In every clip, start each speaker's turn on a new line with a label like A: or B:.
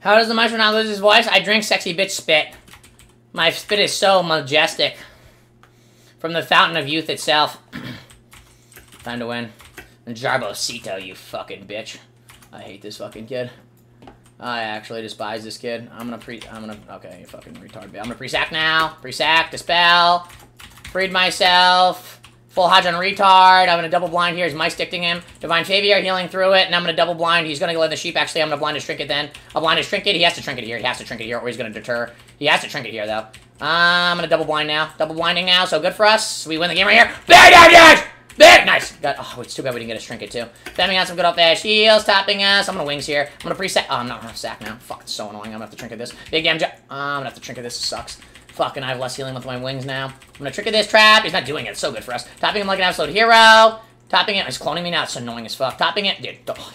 A: How does the mushroom not lose his voice? I drink sexy bitch spit. My spit is so majestic. From the fountain of youth itself. Time to win. And Jarbosito, you fucking bitch. I hate this fucking kid. I actually despise this kid. I'm gonna pre- I'm gonna- okay, you fucking retard. I'm gonna pre-sack now. Pre-sack, dispel. Freed myself. Full HoJ retard. I'm gonna double blind here. Is Mike sticking him? Divine Favor healing through it, and I'm gonna double blind. He's gonna go let the sheep. Actually, I'm gonna blind his trinket then. I'll blind his trinket. He has to trinket here. He has to trinket here, or he's gonna deter. He has to trinket here, though. Uh, I'm gonna double blind now. Double blinding now, so good for us. We win the game right here. Big damage! Big! Nice! Got, oh, it's too bad we didn't get a trinket, too. Femming out some good off there. Shields topping us. I'm gonna wings here. I'm gonna pre-sack. Oh, I'm not gonna sack now. Fuck, it's so annoying. I'm gonna have to trinket this. Big damage. Uh, I'm gonna have to trinket this. It sucks. Fucking, I have less healing with my wings now. I'm gonna trinket this trap. He's not doing it. It's so good for us. Topping him like an absolute hero. Topping it. He's cloning me now. It's annoying as fuck. Topping it. Dude, oh,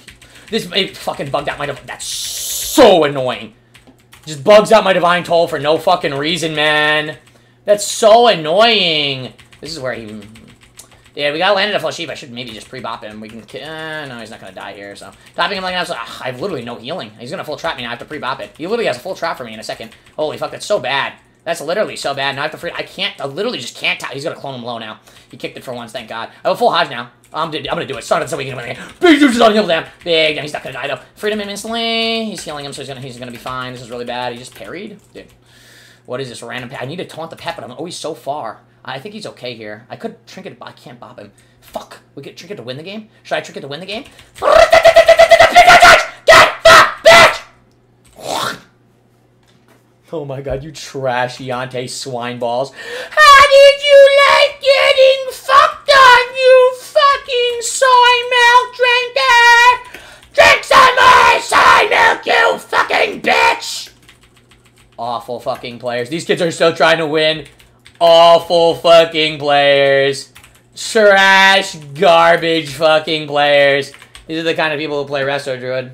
A: this it fucking bugged out my... That's so annoying. Just bugs out my divine toll for no fucking reason, man. That's so annoying. This is where he... Yeah, we gotta landed a full sheep. I should maybe just pre-bop him. We can... Uh, no, he's not to die here, so... Topping him like that, ah, I have literally no healing. He's to full trap me now. I have to pre-bop it. He literally has a full trap for me in a second. Holy fuck, that's so bad. That's literally so bad. Now I have to free... I can't... I literally just can't... He's to clone him low now. He kicked it for once, thank God. I have a full HoJ now. I'm, I'm to do it. Start it so we can win again. Big juices on heal. Big. He's not to die, though. Freedom him instantly. He's healing him, so he's to he's gonna be fine. This is really bad. He just parried. Dude. What is this random I need to taunt the pet, but I'm always so far. I think he's okay here. I could trinket, but I can't bop him. Fuck. We get trinket to win the game? Should I trinket to win the game? Oh my god, you trash Yante swine balls. How did you like getting fucked on, you fucking soy milk drinker? Drink some more soy milk, you fucking bitch! Awful fucking players. These kids are still trying to win. Awful fucking players. Trash, garbage fucking players. These are the kind of people who play Resto Druid.